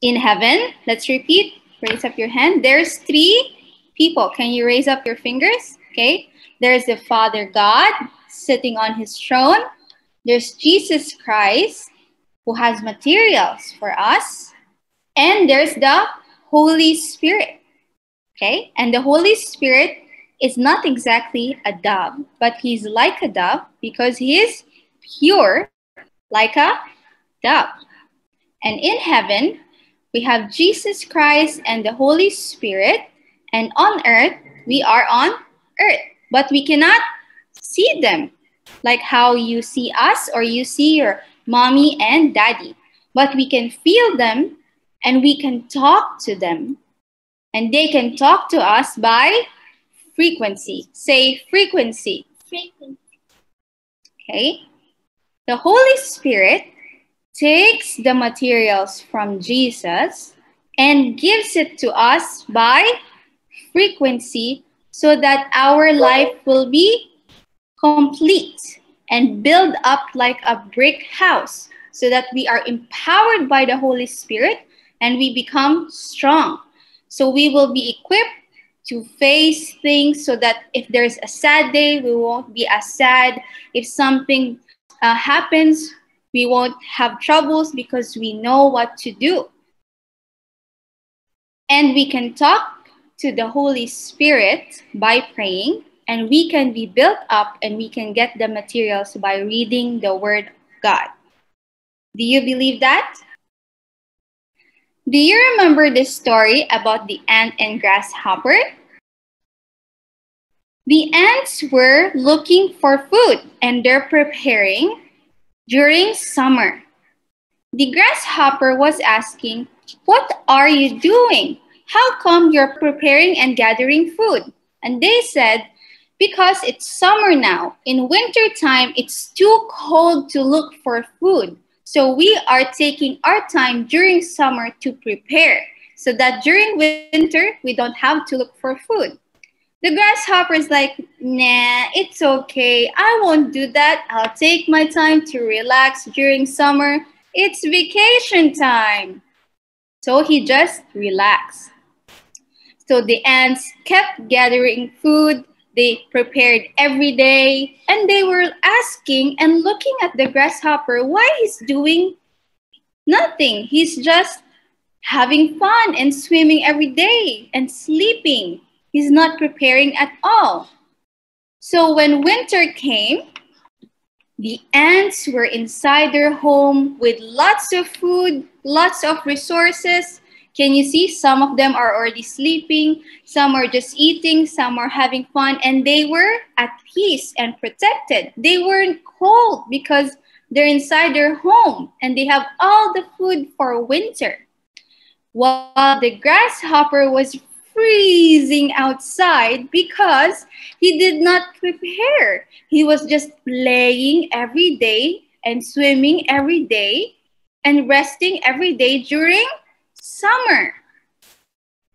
In heaven, let's repeat. Raise up your hand. There's three people. Can you raise up your fingers? Okay. There's the Father God sitting on his throne. There's Jesus Christ who has materials for us. And there's the Holy Spirit. Okay. And the Holy Spirit is not exactly a dove, but he's like a dove because he is pure like a dove. And in heaven, we have Jesus Christ and the Holy Spirit. And on earth, we are on earth, but we cannot see them like how you see us or you see your mommy and daddy. But we can feel them and we can talk to them. And they can talk to us by frequency. Say frequency. Frequency. Okay. The Holy Spirit takes the materials from Jesus and gives it to us by frequency so that our life will be complete and build up like a brick house so that we are empowered by the Holy Spirit and we become strong. So we will be equipped to face things so that if there's a sad day, we won't be as sad. If something uh, happens, we won't have troubles because we know what to do. And we can talk to the Holy Spirit by praying, and we can be built up and we can get the materials by reading the Word of God. Do you believe that? Do you remember the story about the ant and grasshopper? The ants were looking for food and they're preparing during summer. The grasshopper was asking, What are you doing? How come you're preparing and gathering food? And they said, Because it's summer now. In winter time, it's too cold to look for food. So we are taking our time during summer to prepare so that during winter, we don't have to look for food. The grasshopper is like, nah, it's okay. I won't do that. I'll take my time to relax during summer. It's vacation time. So he just relaxed. So the ants kept gathering food. They prepared every day. And they were asking and looking at the grasshopper why he's doing nothing. He's just having fun and swimming every day and sleeping. He's not preparing at all. So when winter came, the ants were inside their home with lots of food, lots of resources. Can you see? Some of them are already sleeping, some are just eating, some are having fun, and they were at peace and protected. They weren't cold because they're inside their home and they have all the food for winter. While the grasshopper was freezing outside because he did not prepare. He was just playing every day and swimming every day and resting every day during summer.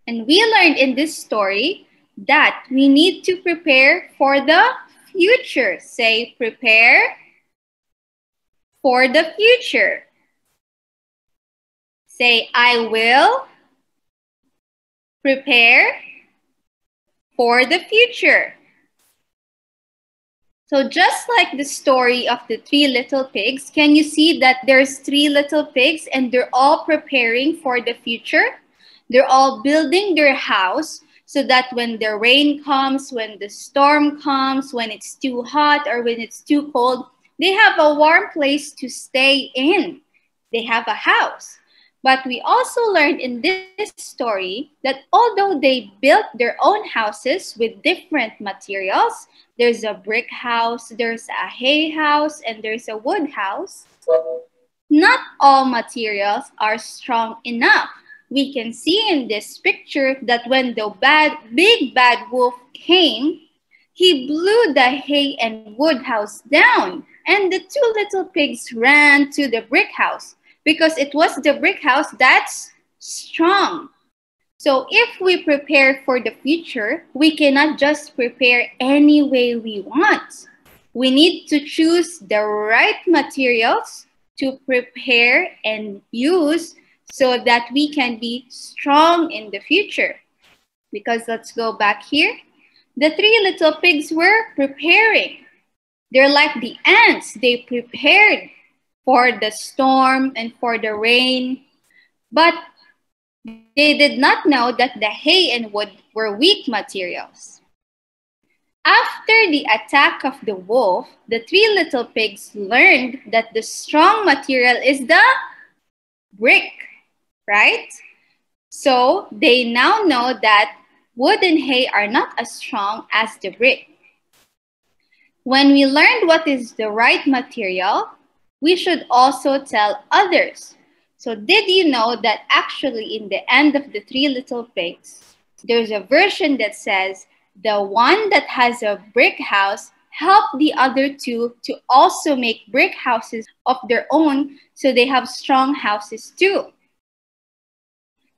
And we learned in this story that we need to prepare for the future. Say, prepare for the future. Say, I will prepare for the future. So just like the story of the three little pigs, can you see that there's three little pigs and they're all preparing for the future? They're all building their house so that when the rain comes, when the storm comes, when it's too hot or when it's too cold, they have a warm place to stay in. They have a house. But we also learned in this story that although they built their own houses with different materials, there's a brick house, there's a hay house, and there's a wood house, not all materials are strong enough. We can see in this picture that when the bad, big bad wolf came, he blew the hay and wood house down, and the two little pigs ran to the brick house because it was the brick house that's strong. So if we prepare for the future, we cannot just prepare any way we want. We need to choose the right materials to prepare and use so that we can be strong in the future. Because let's go back here. The three little pigs were preparing. They're like the ants. They prepared for the storm and for the rain. But they did not know that the hay and wood were weak materials. After the attack of the wolf, the three little pigs learned that the strong material is the brick, right? So they now know that wood and hay are not as strong as the brick. When we learned what is the right material, we should also tell others. So did you know that actually in the end of the three little pigs, there's a version that says, the one that has a brick house help the other two to also make brick houses of their own so they have strong houses too.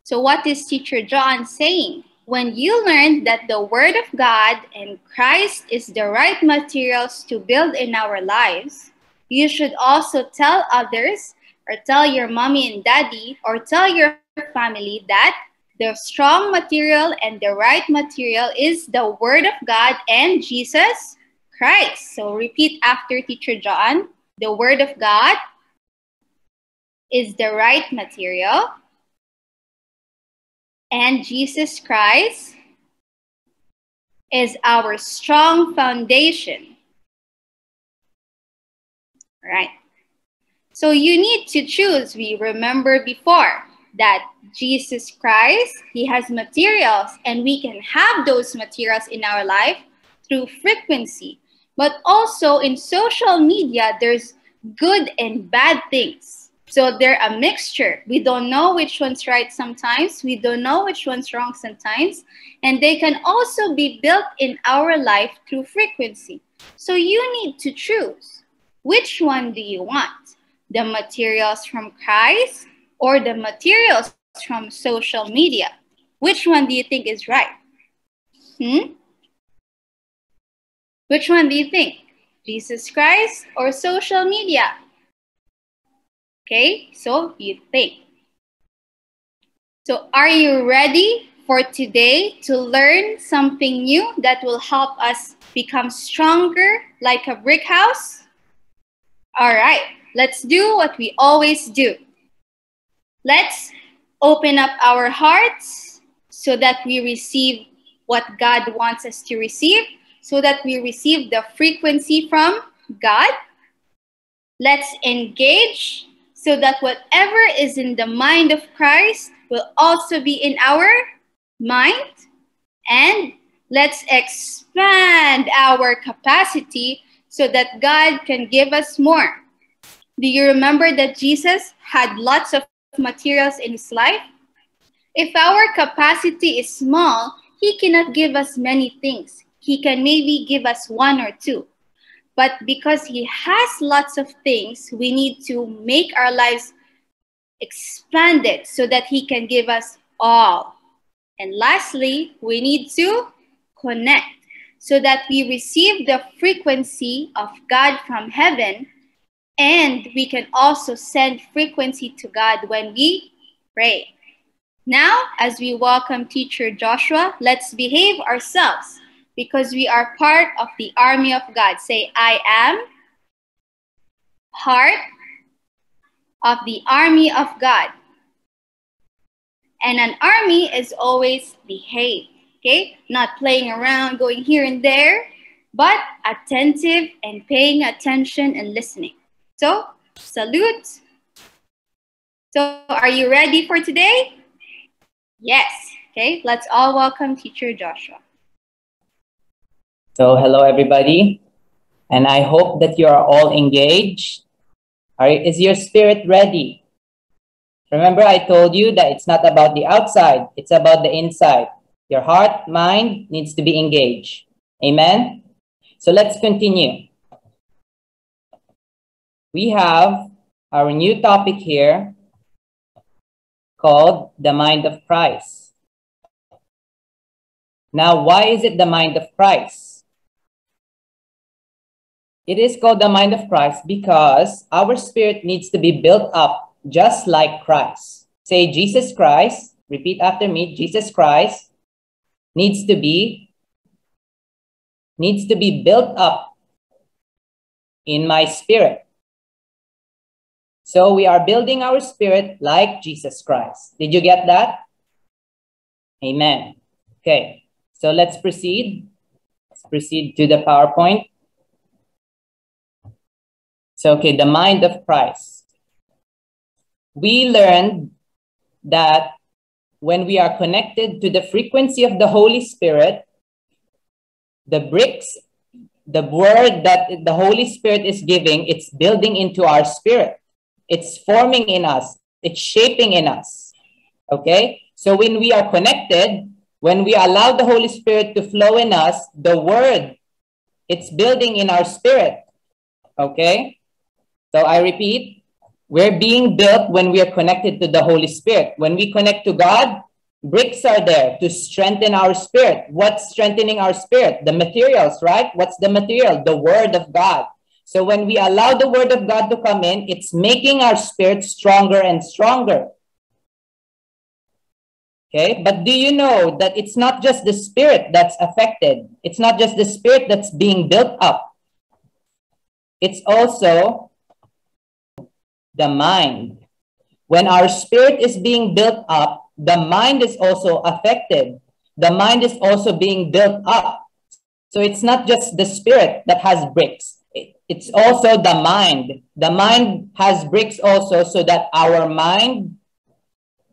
So what is teacher John saying? When you learn that the word of God and Christ is the right materials to build in our lives, you should also tell others or tell your mommy and daddy or tell your family that the strong material and the right material is the Word of God and Jesus Christ. So repeat after Teacher John. The Word of God is the right material. And Jesus Christ is our strong foundation. Right. So you need to choose. We remember before that Jesus Christ, He has materials, and we can have those materials in our life through frequency. But also in social media, there's good and bad things. So they're a mixture. We don't know which one's right sometimes. We don't know which one's wrong sometimes. And they can also be built in our life through frequency. So you need to choose. Which one do you want? The materials from Christ or the materials from social media? Which one do you think is right? Hmm? Which one do you think? Jesus Christ or social media? Okay, so you think. So are you ready for today to learn something new that will help us become stronger like a brick house? All right, let's do what we always do. Let's open up our hearts so that we receive what God wants us to receive, so that we receive the frequency from God. Let's engage so that whatever is in the mind of Christ will also be in our mind. And let's expand our capacity so that God can give us more. Do you remember that Jesus had lots of materials in his life? If our capacity is small, he cannot give us many things. He can maybe give us one or two. But because he has lots of things, we need to make our lives expanded so that he can give us all. And lastly, we need to connect so that we receive the frequency of God from heaven and we can also send frequency to God when we pray. Now, as we welcome teacher Joshua, let's behave ourselves because we are part of the army of God. Say, I am part of the army of God. And an army is always behave, okay? Not playing around, going here and there, but attentive and paying attention and listening. So, salute. So, are you ready for today? Yes. Okay, let's all welcome teacher Joshua. So, hello everybody. And I hope that you are all engaged. Are, is your spirit ready? Remember, I told you that it's not about the outside, it's about the inside. Your heart, mind needs to be engaged. Amen? So let's continue we have our new topic here called the mind of Christ. Now, why is it the mind of Christ? It is called the mind of Christ because our spirit needs to be built up just like Christ. Say, Jesus Christ, repeat after me, Jesus Christ needs to be needs to be built up in my spirit. So we are building our spirit like Jesus Christ. Did you get that? Amen. Okay, so let's proceed. Let's proceed to the PowerPoint. So, okay, the mind of Christ. We learned that when we are connected to the frequency of the Holy Spirit, the bricks, the word that the Holy Spirit is giving, it's building into our spirit. It's forming in us. It's shaping in us. Okay? So when we are connected, when we allow the Holy Spirit to flow in us, the word, it's building in our spirit. Okay? So I repeat, we're being built when we are connected to the Holy Spirit. When we connect to God, bricks are there to strengthen our spirit. What's strengthening our spirit? The materials, right? What's the material? The Word of God. So when we allow the Word of God to come in, it's making our spirit stronger and stronger. Okay, but do you know that it's not just the spirit that's affected? It's not just the spirit that's being built up. It's also the mind. When our spirit is being built up, the mind is also affected. The mind is also being built up. So it's not just the spirit that has bricks. It's also the mind. The mind has bricks also so that our mind,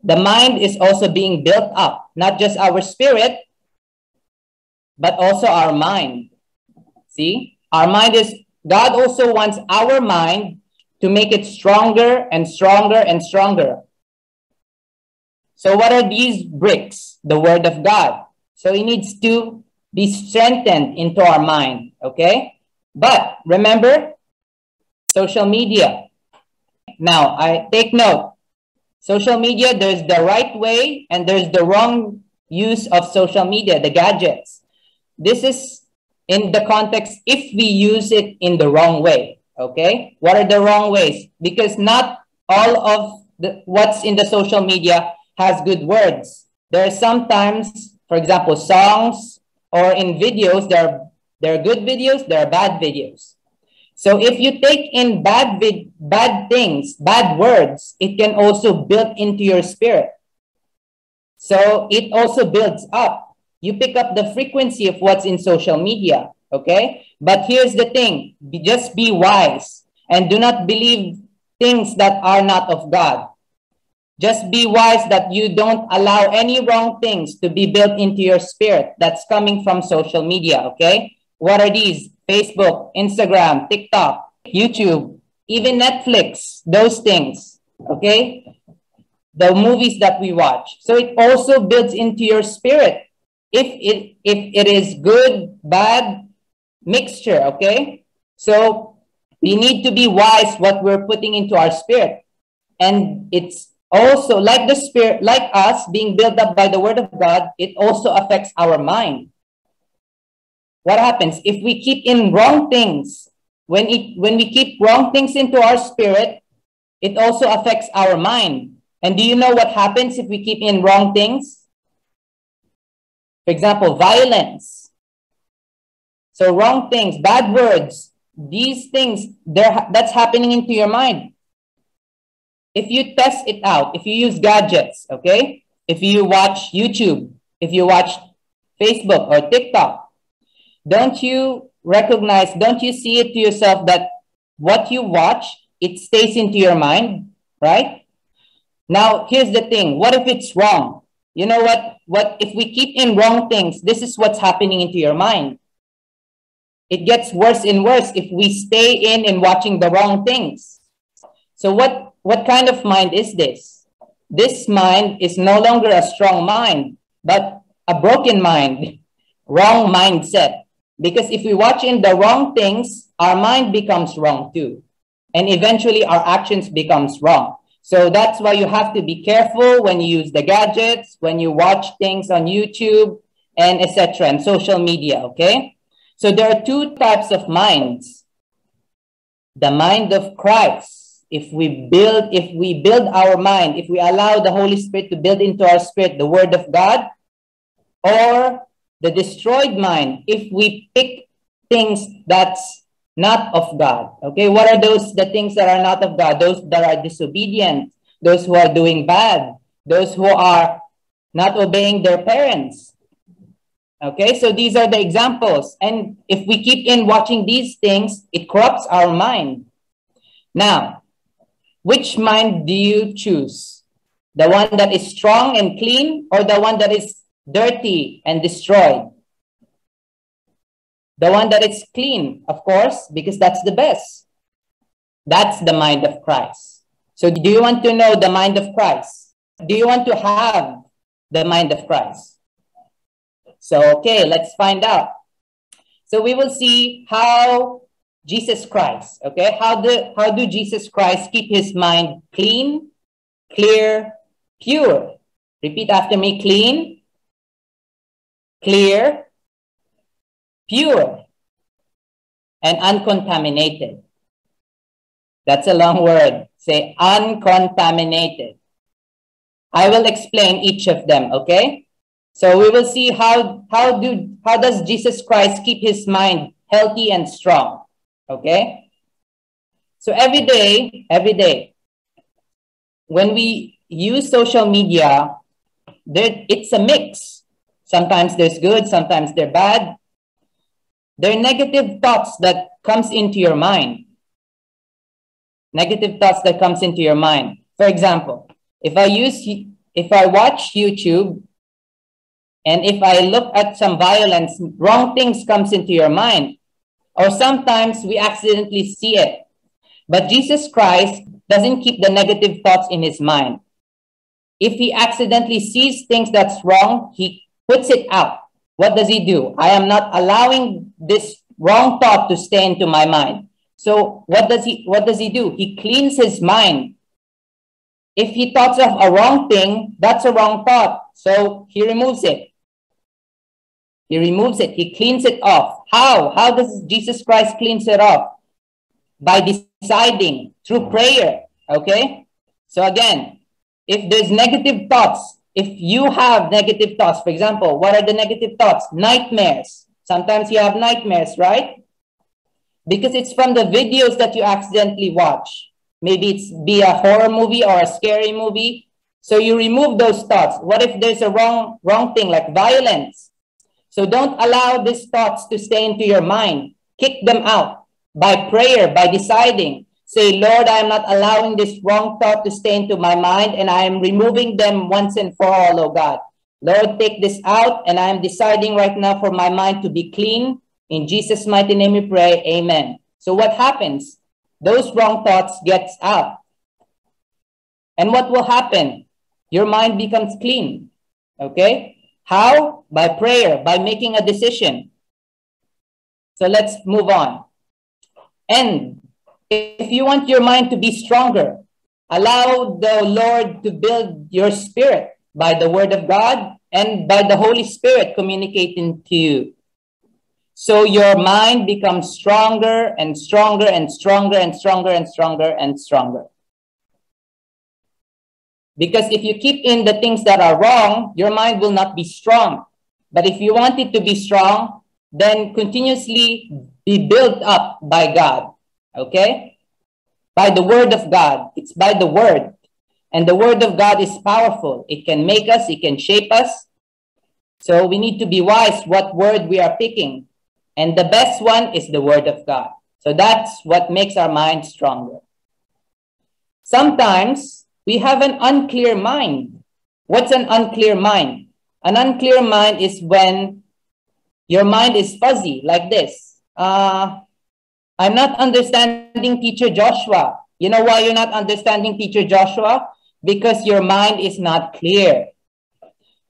the mind is also being built up. Not just our spirit, but also our mind. See, our mind is, God also wants our mind to make it stronger and stronger and stronger. So, what are these bricks? The Word of God. So, it needs to be strengthened into our mind. Okay? But remember, social media. Now, I take note. Social media, there's the right way and there's the wrong use of social media, the gadgets. This is in the context if we use it in the wrong way. Okay, what are the wrong ways? Because not all of the, what's in the social media has good words. There are sometimes, for example, songs or in videos, there are, there are good videos, there are bad videos. So if you take in bad vid, bad things, bad words, it can also build into your spirit. So it also builds up. You pick up the frequency of what's in social media. Okay? But here's the thing be, just be wise and do not believe things that are not of God. Just be wise that you don't allow any wrong things to be built into your spirit that's coming from social media. Okay? What are these? Facebook, Instagram, TikTok, YouTube, even Netflix, those things. Okay? The movies that we watch. So it also builds into your spirit. If it if it is good, bad, mixture, okay? So we need to be wise what we're putting into our spirit. And it's also like the spirit, like us being built up by the word of God, it also affects our mind. What happens if we keep in wrong things? When it when we keep wrong things into our spirit, it also affects our mind. And do you know what happens if we keep in wrong things? For example, violence so wrong things, bad words, these things, that's happening into your mind. If you test it out, if you use gadgets, okay? If you watch YouTube, if you watch Facebook or TikTok, don't you recognize, don't you see it to yourself that what you watch, it stays into your mind, right? Now, here's the thing. What if it's wrong? You know what? What if we keep in wrong things? This is what's happening into your mind it gets worse and worse if we stay in and watching the wrong things. So what, what kind of mind is this? This mind is no longer a strong mind, but a broken mind, wrong mindset. Because if we watch in the wrong things, our mind becomes wrong too. And eventually our actions becomes wrong. So that's why you have to be careful when you use the gadgets, when you watch things on YouTube and etc. and social media, okay? So there are two types of minds. The mind of Christ. If we build if we build our mind if we allow the holy spirit to build into our spirit the word of god or the destroyed mind if we pick things that's not of god. Okay what are those the things that are not of god? Those that are disobedient those who are doing bad those who are not obeying their parents okay so these are the examples and if we keep in watching these things it corrupts our mind now which mind do you choose? The one that is strong and clean or the one that is dirty and destroyed? The one that is clean, of course, because that's the best. That's the mind of Christ. So, do you want to know the mind of Christ? Do you want to have the mind of Christ? So, okay, let's find out. So, we will see how Jesus Christ. Okay, how do how do Jesus Christ keep his mind clean, clear, pure? Repeat after me: clean, clear, pure, and uncontaminated. That's a long word. Say uncontaminated. I will explain each of them. Okay. So we will see how how do how does Jesus Christ keep his mind healthy and strong. Okay? So every day, every day, when we use social media, there, it's a mix. Sometimes there's good, sometimes they're bad. There are negative thoughts that comes into your mind. Negative thoughts that comes into your mind. For example, if I use, if I watch YouTube and if I look at some violence, wrong things comes into your mind or sometimes we accidentally see it. But Jesus Christ doesn't keep the negative thoughts in his mind. If he accidentally sees things that's wrong, he puts it out. What does he do? I am not allowing this wrong thought to stay into my mind. So what does he what does he do? He cleans his mind. If he thoughts of a wrong thing, that's a wrong thought. So he removes it. He removes it. He cleans it off. How? How does Jesus Christ cleanse it off? By deciding through prayer. Okay? So again, if there's negative thoughts, if you have negative thoughts, for example, what are the negative thoughts? Nightmares. Sometimes you have nightmares, right? Because it's from the videos that you accidentally watch. Maybe it's be a horror movie or a scary movie. So you remove those thoughts. What if there's a wrong wrong thing like violence? So don't allow these thoughts to stay into your mind. Kick them out by prayer, by deciding. Say, Lord, I am not allowing this wrong thought to stay into my mind, and I am removing them once and for all, oh God. Lord, take this out, and I am deciding right now for my mind to be clean. In Jesus' mighty name we pray, amen. So what happens? Those wrong thoughts gets out. And what will happen? Your mind becomes clean. Okay? How? By prayer, by making a decision. So let's move on. And if you want your mind to be stronger, allow the Lord to build your spirit by the word of God and by the Holy Spirit communicating to you. So your mind becomes stronger and stronger and stronger and stronger and stronger and stronger. Because if you keep in the things that are wrong, your mind will not be strong. But if you want it to be strong, then continuously be built up by God. Okay? By the word of God. It's by the word. And the word of God is powerful. It can make us, it can shape us. So we need to be wise what word we are picking. And the best one is the word of God. So that's what makes our mind stronger. Sometimes we have an unclear mind. What's an unclear mind? An unclear mind is when your mind is fuzzy, like this. Uh, I'm not understanding teacher Joshua. You know why you're not understanding teacher Joshua? Because your mind is not clear.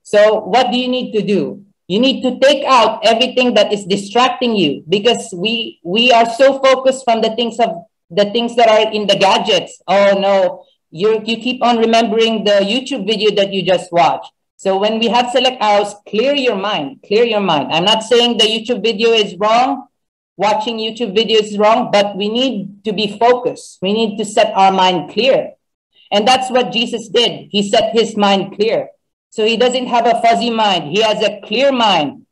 So, what do you need to do? You need to take out everything that is distracting you because we we are so focused from the things of the things that are in the gadgets. Oh no, you, you keep on remembering the YouTube video that you just watched. So when we have select arrows, clear your mind, clear your mind. I'm not saying the YouTube video is wrong. watching YouTube videos is wrong, but we need to be focused. We need to set our mind clear. And that's what Jesus did. He set his mind clear. So he doesn't have a fuzzy mind. He has a clear mind.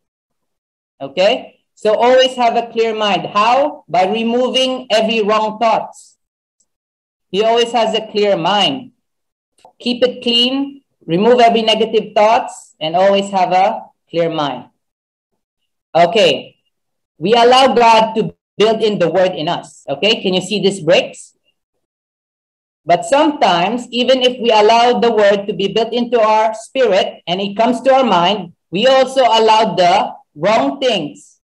Okay? So always have a clear mind. How? By removing every wrong thoughts. He always has a clear mind. Keep it clean, remove every negative thoughts, and always have a clear mind. Okay, we allow God to build in the word in us. Okay, can you see these bricks? But sometimes, even if we allow the word to be built into our spirit and it comes to our mind, we also allow the wrong things.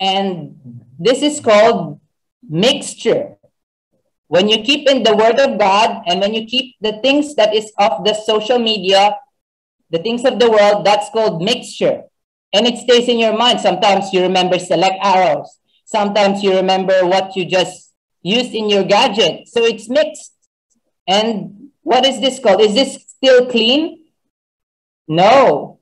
And this is called mixture. When you keep in the word of God and when you keep the things that is of the social media, the things of the world, that's called mixture. And it stays in your mind. Sometimes you remember select arrows. Sometimes you remember what you just used in your gadget. So it's mixed. And what is this called? Is this still clean? No,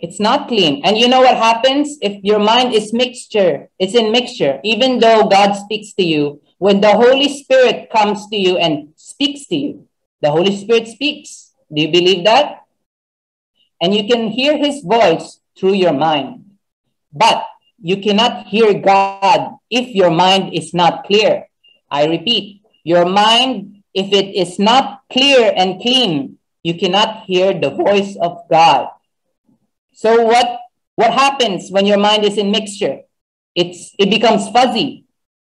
it's not clean. And you know what happens if your mind is mixture? It's in mixture. Even though God speaks to you, when the Holy Spirit comes to you and speaks to you, the Holy Spirit speaks. Do you believe that? And you can hear his voice through your mind. But you cannot hear God if your mind is not clear. I repeat, your mind, if it is not clear and clean, you cannot hear the voice of God. So what, what happens when your mind is in mixture? It's, it becomes fuzzy.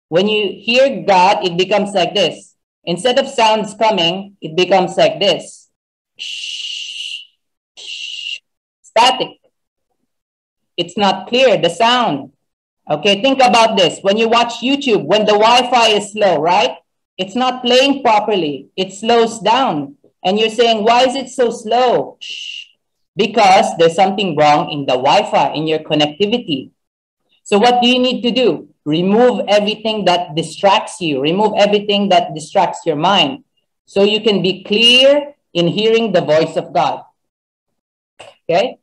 When you hear God, it becomes like this. Instead of sounds coming, it becomes like this. Shh, static. It's not clear, the sound. Okay, think about this. When you watch YouTube, when the Wi-Fi is slow, right? It's not playing properly. It slows down. And you're saying, why is it so slow? Shh. Because there's something wrong in the Wi-Fi, in your connectivity. So what do you need to do? Remove everything that distracts you. Remove everything that distracts your mind. So you can be clear in hearing the voice of God. Okay?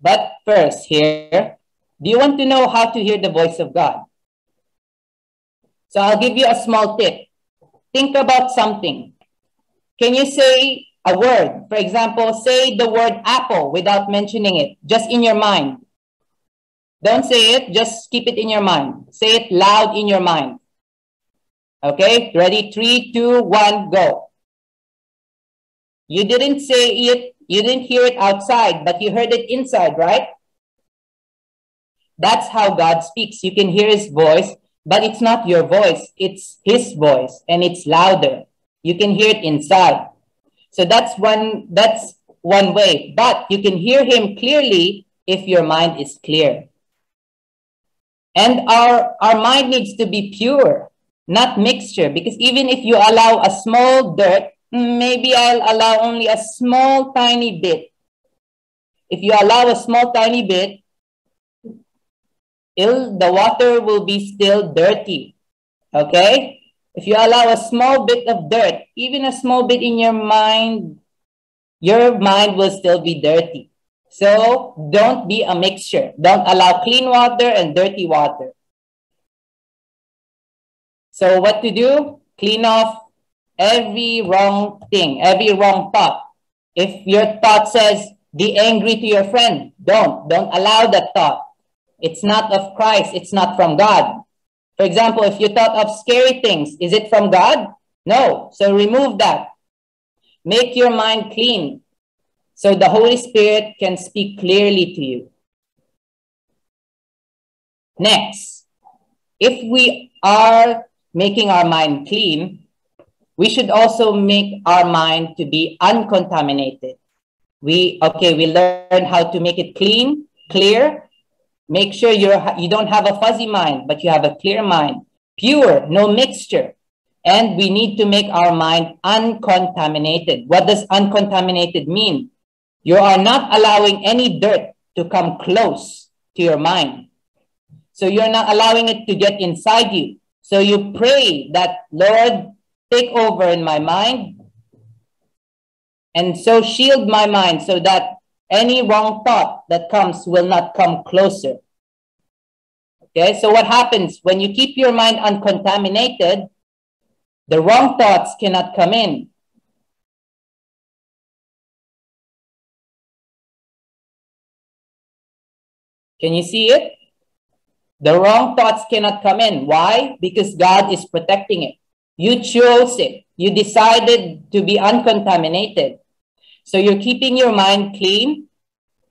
But first here, do you want to know how to hear the voice of God? So I'll give you a small tip. Think about something. Can you say a word? For example, say the word apple without mentioning it, just in your mind. Don't say it, just keep it in your mind. Say it loud in your mind. Okay, ready? Three, two, one, go. You didn't say it, you didn't hear it outside, but you heard it inside, right? That's how God speaks. You can hear his voice, but it's not your voice, it's his voice, and it's louder. You can hear it inside. So that's one that's one way, but you can hear him clearly if your mind is clear. And our, our mind needs to be pure, not mixture, because even if you allow a small dirt maybe I'll allow only a small tiny bit. If you allow a small tiny bit, it'll, the water will be still dirty. Okay? If you allow a small bit of dirt, even a small bit in your mind, your mind will still be dirty. So don't be a mixture. Don't allow clean water and dirty water. So what to do? Clean off every wrong thing, every wrong thought. If your thought says, be angry to your friend, don't. Don't allow that thought. It's not of Christ. It's not from God. For example, if you thought of scary things, is it from God? No. So remove that. Make your mind clean so the Holy Spirit can speak clearly to you. Next, if we are making our mind clean, we should also make our mind to be uncontaminated. We, okay, we learn how to make it clean, clear. Make sure you're, you don't have a fuzzy mind, but you have a clear mind. Pure, no mixture. And we need to make our mind uncontaminated. What does uncontaminated mean? You are not allowing any dirt to come close to your mind. So you're not allowing it to get inside you. So you pray that, Lord, take over in my mind and so shield my mind so that any wrong thought that comes will not come closer. Okay, so what happens when you keep your mind uncontaminated? The wrong thoughts cannot come in. Can you see it? The wrong thoughts cannot come in. Why? Because God is protecting it. You chose it. You decided to be uncontaminated. So you're keeping your mind clean,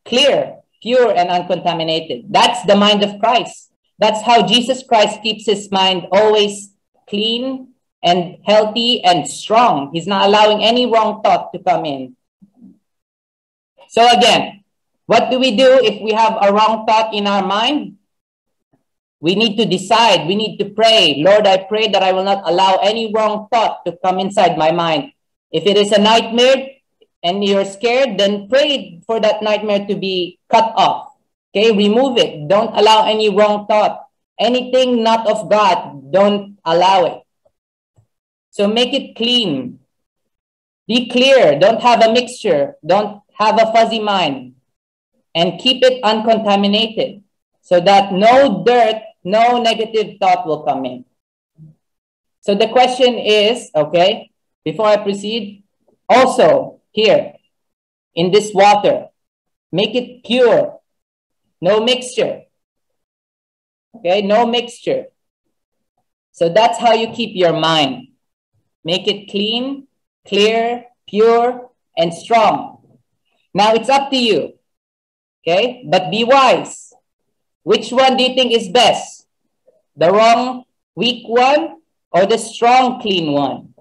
clear, pure, and uncontaminated. That's the mind of Christ. That's how Jesus Christ keeps his mind always clean and healthy and strong. He's not allowing any wrong thought to come in. So again, what do we do if we have a wrong thought in our mind? We need to decide. We need to pray. Lord, I pray that I will not allow any wrong thought to come inside my mind. If it is a nightmare and you're scared, then pray for that nightmare to be cut off. Okay, remove it. Don't allow any wrong thought. Anything not of God, don't allow it. So make it clean. Be clear. Don't have a mixture. Don't have a fuzzy mind and keep it uncontaminated so that no dirt, no negative thought will come in. So the question is, okay, before I proceed, also here in this water, make it pure, no mixture. Okay, no mixture. So that's how you keep your mind. Make it clean, clear, pure, and strong. Now it's up to you. Okay, but be wise. Which one do you think is best? The wrong, weak one or the strong, clean one?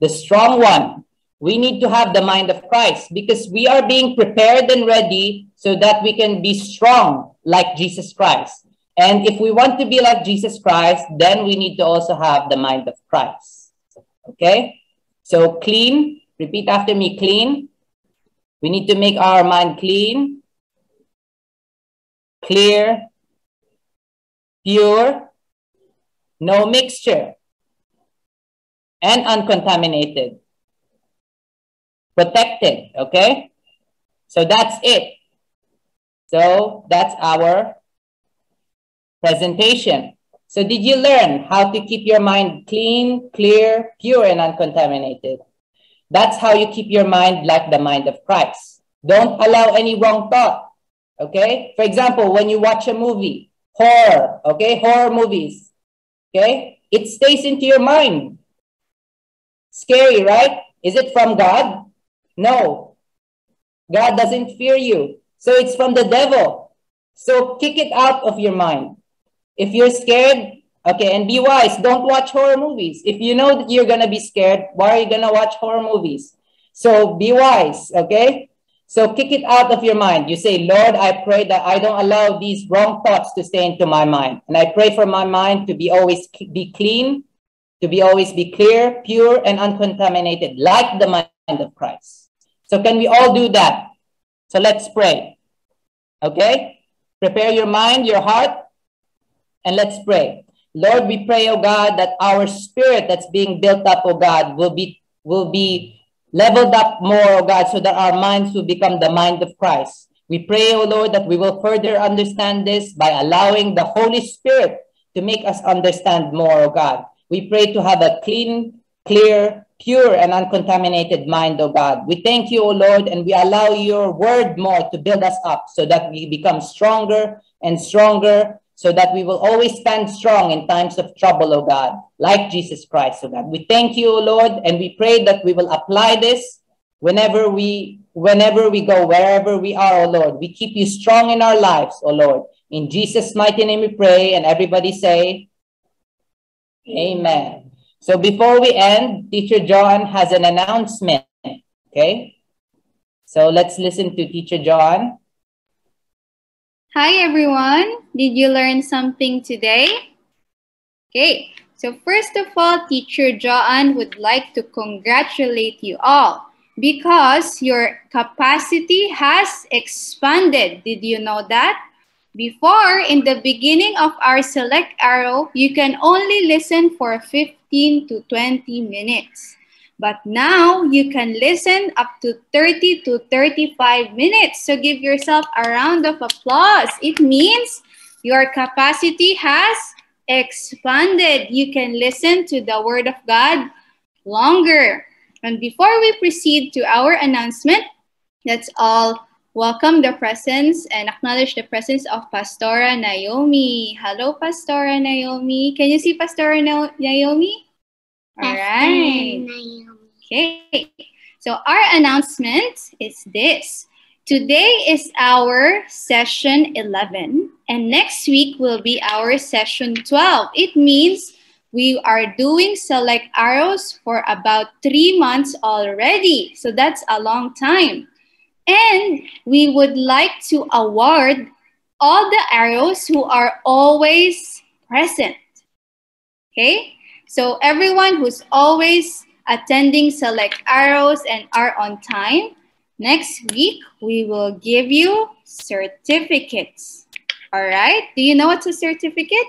The strong one. We need to have the mind of Christ because we are being prepared and ready so that we can be strong like Jesus Christ. And if we want to be like Jesus Christ, then we need to also have the mind of Christ. Okay? So clean, repeat after me clean, we need to make our mind clean, clear, pure, no mixture, and uncontaminated. Protected, okay? So that's it. So that's our presentation. So did you learn how to keep your mind clean, clear, pure, and uncontaminated? That's how you keep your mind like the mind of Christ. Don't allow any wrong thought. Okay? For example, when you watch a movie, horror, okay, horror movies, okay, it stays into your mind. Scary, right? Is it from God? No. God doesn't fear you. So it's from the devil. So kick it out of your mind. If you're scared, Okay, and be wise. Don't watch horror movies. If you know that you're gonna be scared, why are you gonna watch horror movies? So be wise, okay? So kick it out of your mind. You say, Lord, I pray that I don't allow these wrong thoughts to stay into my mind. And I pray for my mind to be always be clean, to be always be clear, pure, and uncontaminated, like the mind of Christ. So can we all do that? So let's pray. Okay? Prepare your mind, your heart, and let's pray. Lord, we pray, oh God, that our spirit that's being built up, oh God, will be will be leveled up more, oh God, so that our minds will become the mind of Christ. We pray, oh Lord, that we will further understand this by allowing the Holy Spirit to make us understand more, oh God. We pray to have a clean, clear, pure, and uncontaminated mind, oh God. We thank you, oh Lord, and we allow your word more to build us up so that we become stronger and stronger so that we will always stand strong in times of trouble, O God, like Jesus Christ, O God. We thank you, O Lord, and we pray that we will apply this whenever we whenever we go, wherever we are, O Lord. We keep you strong in our lives, O Lord. In Jesus' mighty name we pray, and everybody say, Amen. So before we end, Teacher John has an announcement. Okay? So let's listen to Teacher John. Hi everyone! Did you learn something today? Okay, so first of all, Teacher Joanne would like to congratulate you all because your capacity has expanded. Did you know that? Before, in the beginning of our Select Arrow, you can only listen for 15 to 20 minutes. But now you can listen up to 30 to 35 minutes. So give yourself a round of applause. It means your capacity has expanded. You can listen to the Word of God longer. And before we proceed to our announcement, let's all welcome the presence and acknowledge the presence of Pastora Naomi. Hello, Pastora Naomi. Can you see Pastora Naomi? All right. Okay. So our announcement is this. Today is our session 11 and next week will be our session 12. It means we are doing select arrows for about three months already. So that's a long time. And we would like to award all the arrows who are always present. Okay? So everyone who's always attending Select Arrows and are on time, next week we will give you certificates. All right? Do you know what's a certificate?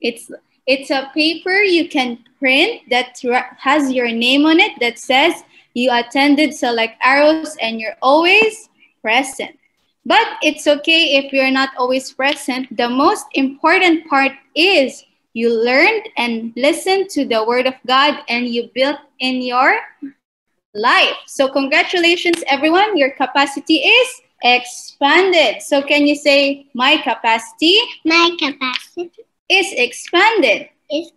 It's it's a paper you can print that has your name on it that says you attended Select Arrows and you're always present. But it's okay if you're not always present. The most important part is you learned and listened to the word of God and you built in your life. So congratulations, everyone. Your capacity is expanded. So can you say, my capacity? My capacity is expanded. Is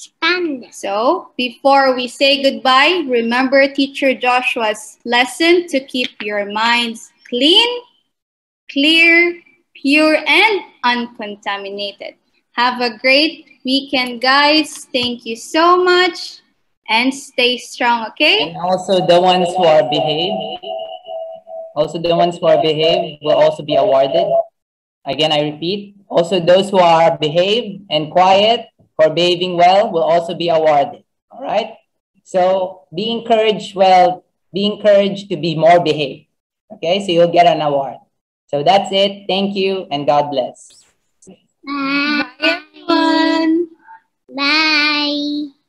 expanded. So before we say goodbye, remember teacher Joshua's lesson to keep your minds clean, clear, pure, and uncontaminated. Have a great weekend, guys. Thank you so much and stay strong, okay? And also the ones who are behaved, also the ones who are behaved will also be awarded. Again, I repeat, also those who are behaved and quiet for behaving well will also be awarded. All right. So be encouraged. Well, be encouraged to be more behaved. Okay. So you'll get an award. So that's it. Thank you and God bless. Bye, everyone. Bye.